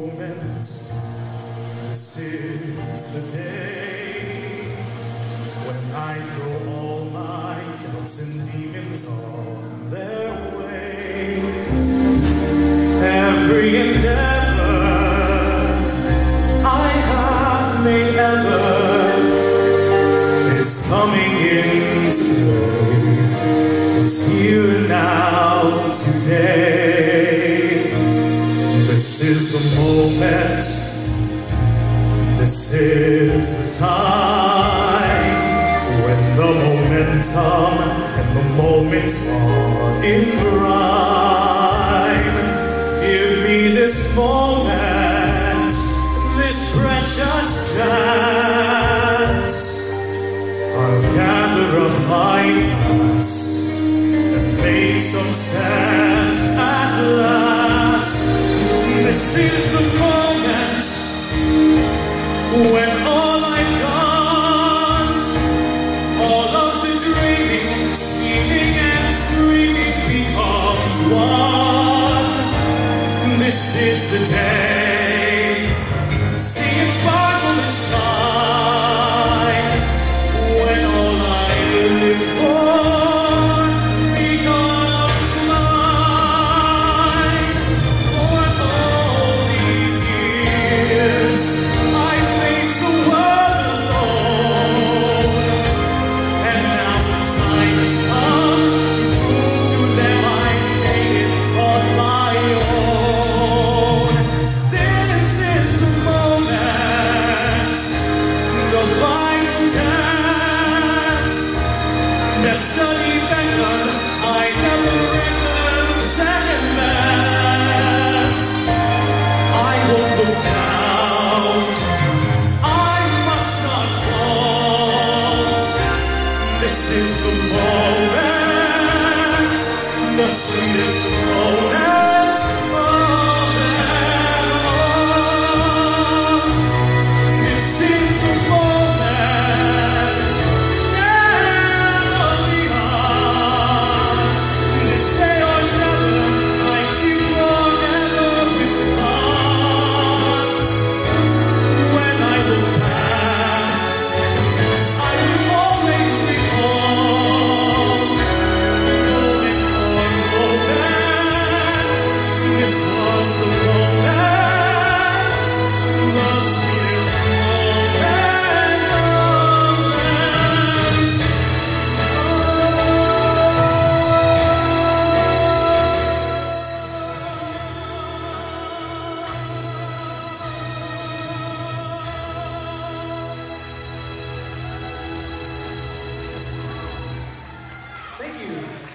moment. This is the day when I throw all my doubts and demons on their way. Every endeavor I have made ever is coming into play. Is here now today. This is the moment. This is the time when the momentum and the moment are in rhyme. Give me this moment, this precious chance. I'll gather up my past and make some sense at last. This is the moment when all I've done, all of the dreaming, scheming, and screaming becomes one. This is the day. I never second best. I won't look down, I must not fall. This is the moment, the sweetest Thank you.